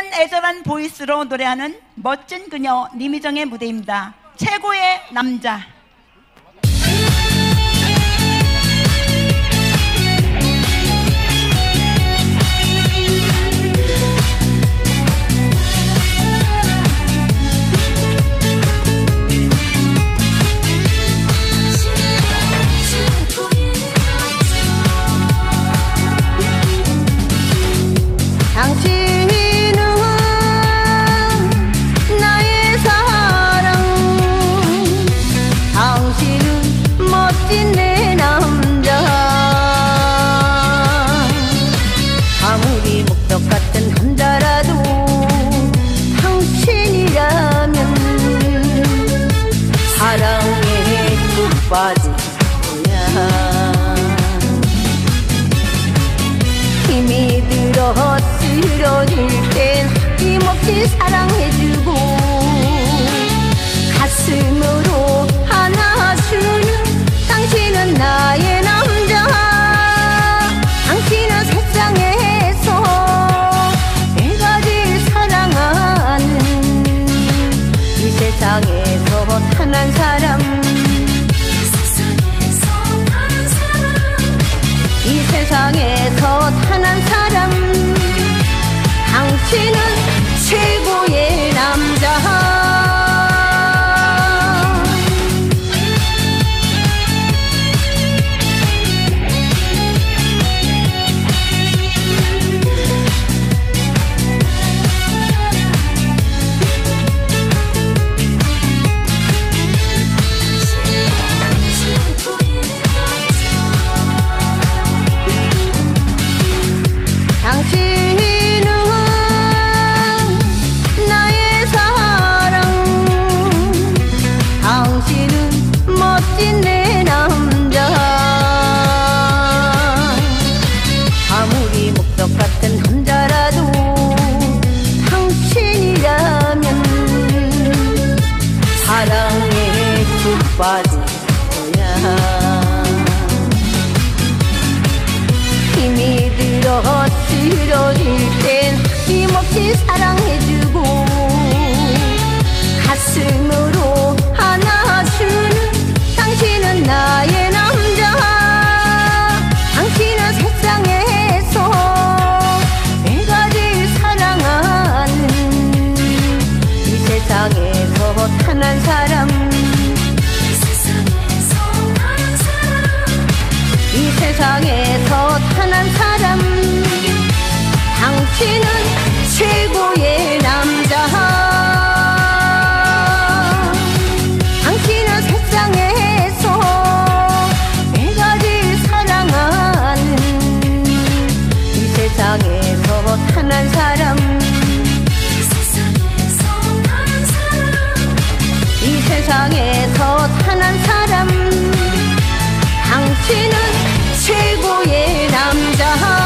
색다른 애절한 보이스로 노래하는 멋진 그녀 니미정의 무대입니다. 최고의 남자. 당신 쓰러질 땐 힘없이 사랑해주고 가슴으로 안아주는 당신은 나의 남자. 당신은 세상에서 내가 제일 사랑하는 이 세상에서 단 한 사람 당신은 최고의 남자. 당신 사랑에 푹 빠질 거야 힘이 들어 쓰러질 땐 힘없이 사랑해주고 세상에서 단 한 사람. 당신은 최고의 남자. 제일 사랑하는 이 세상에서 단 한 사람. 이 세상에서 단 한 사람. 당신은 최고의 남자.